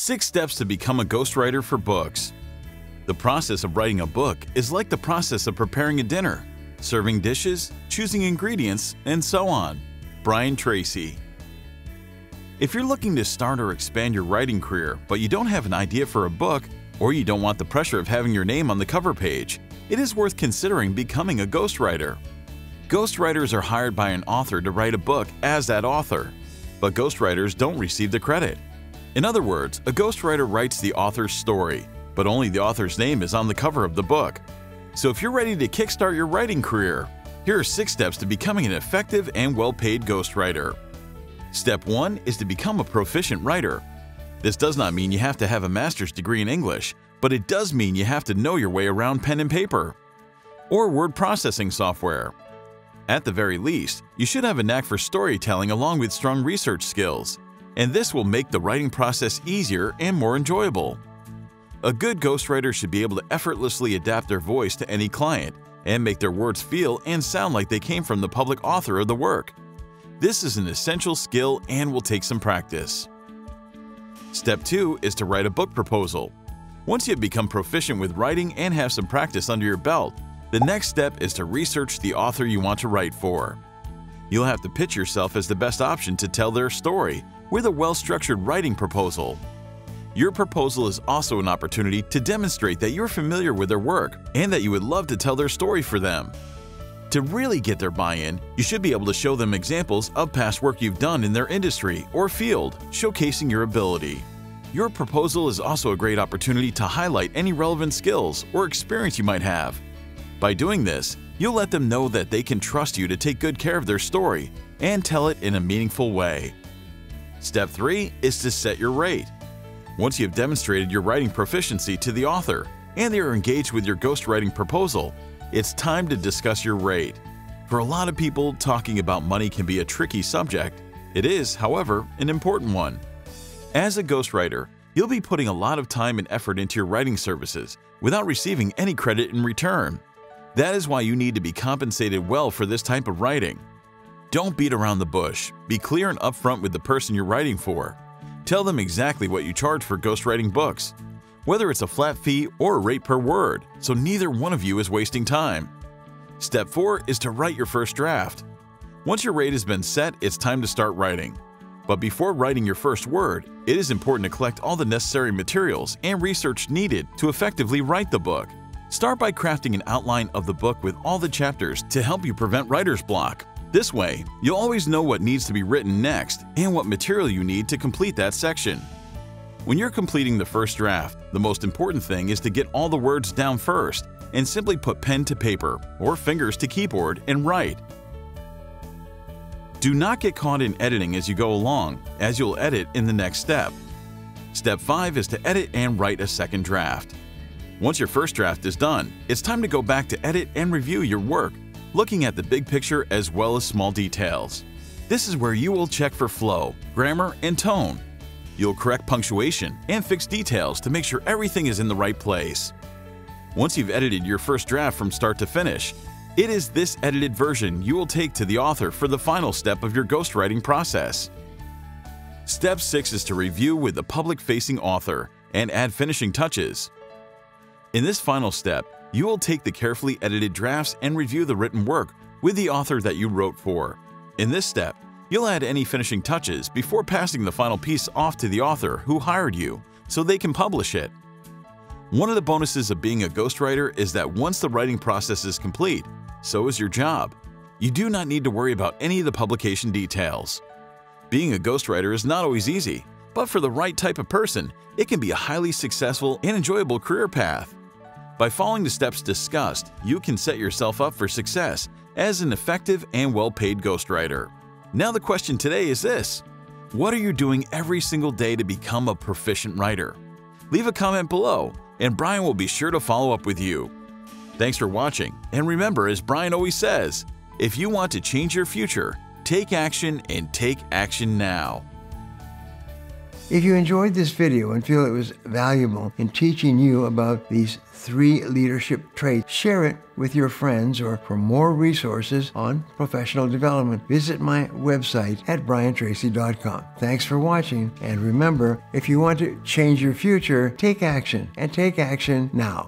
Six steps to become a ghostwriter for books. The process of writing a book is like the process of preparing a dinner, serving dishes, choosing ingredients, and so on. Brian Tracy. If you're looking to start or expand your writing career, but you don't have an idea for a book, or you don't want the pressure of having your name on the cover page, it is worth considering becoming a ghostwriter. Ghostwriters are hired by an author to write a book as that author, but ghostwriters don't receive the credit. In other words, a ghostwriter writes the author's story, but only the author's name is on the cover of the book. So if you're ready to kickstart your writing career, here are six steps to becoming an effective and well-paid ghostwriter. Step 1 is to become a proficient writer. This does not mean you have to have a master's degree in English, but it does mean you have to know your way around pen and paper or word processing software. At the very least, you should have a knack for storytelling along with strong research skills, and this will make the writing process easier and more enjoyable. A good ghostwriter should be able to effortlessly adapt their voice to any client and make their words feel and sound like they came from the public author of the work. This is an essential skill and will take some practice. Step 2 is to write a book proposal. Once you have become proficient with writing and have some practice under your belt, the next step is to research the author you want to write for. You'll have to pitch yourself as the best option to tell their story with a well-structured writing proposal. Your proposal is also an opportunity to demonstrate that you're familiar with their work and that you would love to tell their story for them. To really get their buy-in, you should be able to show them examples of past work you've done in their industry or field, showcasing your ability. Your proposal is also a great opportunity to highlight any relevant skills or experience you might have. By doing this, you'll let them know that they can trust you to take good care of their story and tell it in a meaningful way. Step 3 is to set your rate. Once you've demonstrated your writing proficiency to the author and they are engaged with your ghostwriting proposal, it's time to discuss your rate. For a lot of people, talking about money can be a tricky subject. It is, however, an important one. As a ghostwriter, you'll be putting a lot of time and effort into your writing services without receiving any credit in return. That is why you need to be compensated well for this type of writing. Don't beat around the bush. Be clear and upfront with the person you're writing for. Tell them exactly what you charge for ghostwriting books whether it's a flat fee or a rate per word, so neither one of you is wasting time. Step 4 is to write your first draft. Once your rate has been set, it's time to start writing. But before writing your first word, it is important to collect all the necessary materials and research needed to effectively write the book. Start by crafting an outline of the book with all the chapters to help you prevent writer's block. This way, you'll always know what needs to be written next and what material you need to complete that section. When you're completing the first draft, the most important thing is to get all the words down first and simply put pen to paper or fingers to keyboard and write. Do not get caught in editing as you go along, as you'll edit in the next step. Step 5 is to edit and write a second draft. Once your first draft is done, it's time to go back to edit and review your work, looking at the big picture as well as small details. This is where you will check for flow, grammar, and tone You'll correct punctuation and fix details to make sure everything is in the right place. Once you've edited your first draft from start to finish, it is this edited version you will take to the author for the final step of your ghostwriting process. Step 6 is to review with the public-facing author and add finishing touches. In this final step, you will take the carefully edited drafts and review the written work with the author that you wrote for. In this step, You'll add any finishing touches before passing the final piece off to the author who hired you so they can publish it. One of the bonuses of being a ghostwriter is that once the writing process is complete, so is your job. You do not need to worry about any of the publication details. Being a ghostwriter is not always easy, but for the right type of person, it can be a highly successful and enjoyable career path. By following the steps discussed, you can set yourself up for success as an effective and well-paid ghostwriter. Now the question today is this. What are you doing every single day to become a proficient writer? Leave a comment below, and Brian will be sure to follow up with you. Thanks for watching, and remember as Brian always says, if you want to change your future, take action and take action now. If you enjoyed this video and feel it was valuable in teaching you about these three leadership traits, share it with your friends or for more resources on professional development, visit my website at briantracy.com. Thanks for watching and remember, if you want to change your future, take action and take action now.